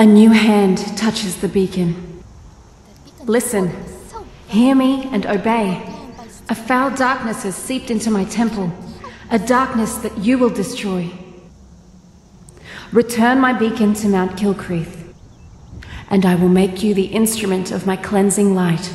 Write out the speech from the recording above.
A new hand touches the beacon. Listen, hear me and obey. A foul darkness has seeped into my temple, a darkness that you will destroy. Return my beacon to Mount Kilkreath, and I will make you the instrument of my cleansing light.